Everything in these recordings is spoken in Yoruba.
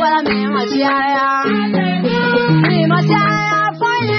kwala me wasiya. Me wasiya, fole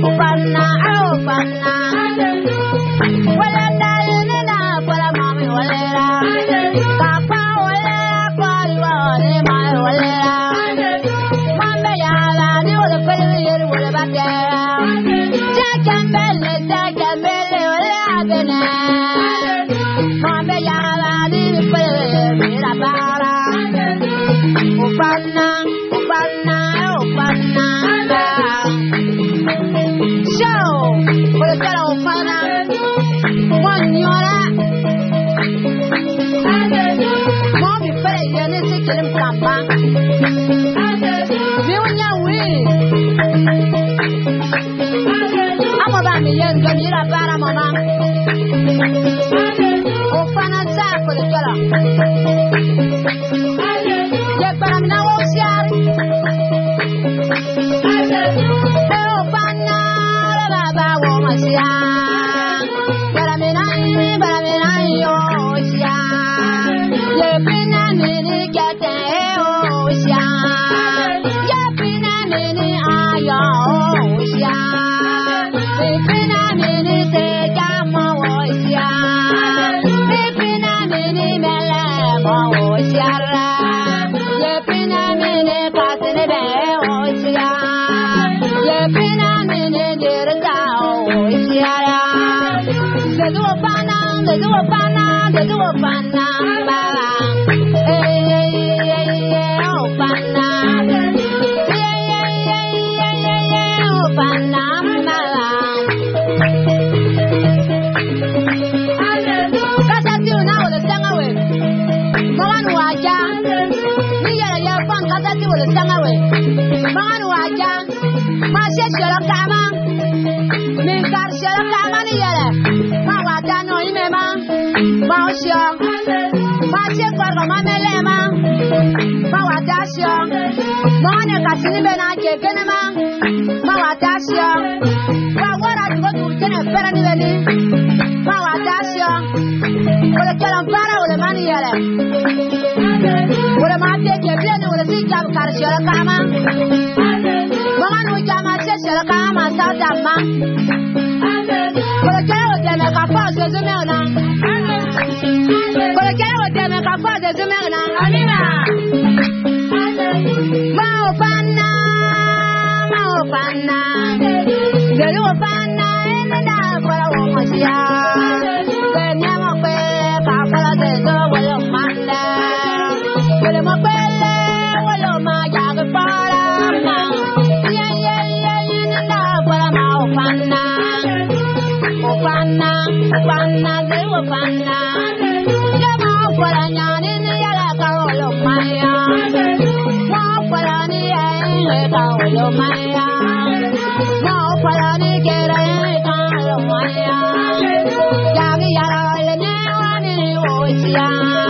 不烦呐。Bang. 得给我翻呐、啊，得给我翻呐、啊，翻啦、啊，哎哎哎哎哎，我翻呐，哎哎哎哎哎哎，我翻呐，翻啦。大家就拿我的三个尾，妈妈的娃家，你也要放他在我的三个尾，妈妈的娃家，妈先学了干嘛？你干学了干嘛的也嘞？Báwọ̀ṣọ́, bá ṣe gbọ́dọ̀ máa mẹ́lẹ̀ máa, báwa dáṣọ́, báwọn ní kàṣí níbẹ̀ náà jẹ gẹ́nẹ́ máa, báwa dáṣọ́, báwọ̀ wọ́n rà dùgbò tó jẹ́nẹ̀ fẹ́rẹ́ níbẹ̀ ní, báwa dáṣọ́, wòlé kẹlẹ̀ bára wòlé máa ní yẹlẹ̀, wòlé máa fi ẹ̀jẹ̀ bílẹ̀ ní wòlé sí ìjà kàrí ṣẹlẹ̀ káàmá, báwọn ní ìjà máa ṣe ṣẹlẹ̀ káàmá sáà dà má, wòlé kẹlẹ̀ òjẹ̀ mẹ́ka fọ́ọ̀ṣ Kwa kero tena kafa zezumegna. Amina. Yeah.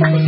Thank you.